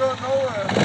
don't know. Uh,